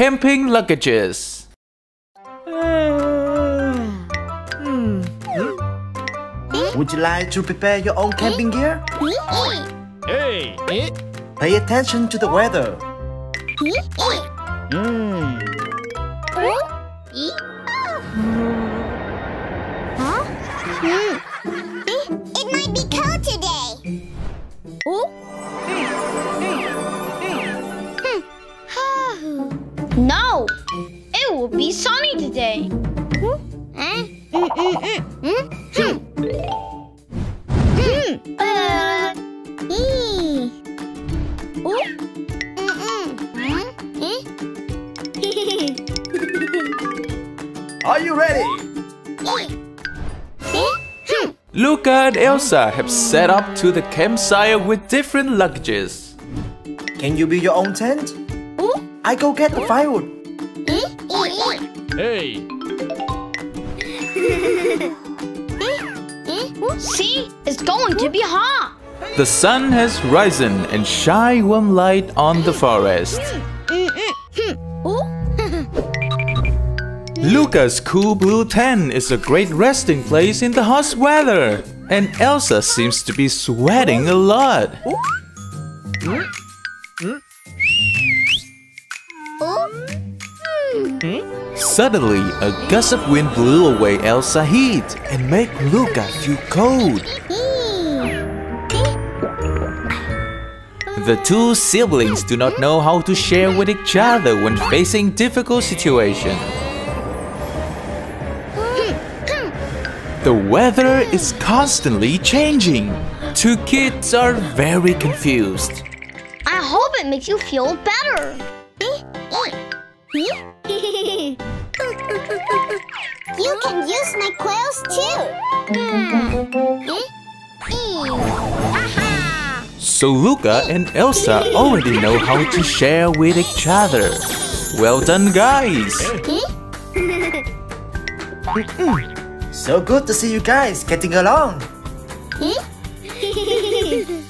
camping luggages. Would you like to prepare your own camping gear? Hey. Pay attention to the weather. It will be sunny today. Huh? Eh, eh, eh. Hmm? Hmm. Hmm. Uh, Eee. Mm-mm. Are you ready? Luka and Elsa have set up to the campsite with different luggages. Can you build your own tent? I go get the firewood. Hey. see, it's going to be hot. The sun has risen and shine warm light on the forest. Luka's cool blue tent is a great resting place in the hot weather. And Elsa seems to be sweating a lot. Suddenly, a gust of wind blew away Elsa's heat and made Luka feel cold. The two siblings do not know how to share with each other when facing difficult situations. The weather is constantly changing. Two kids are very confused. I hope it makes you feel better. You can use my quills too. Hmm. Eh? Eh. So Luka and Elsa already know how to share with each other. Well done, guys! Eh? So good to see you guys getting along.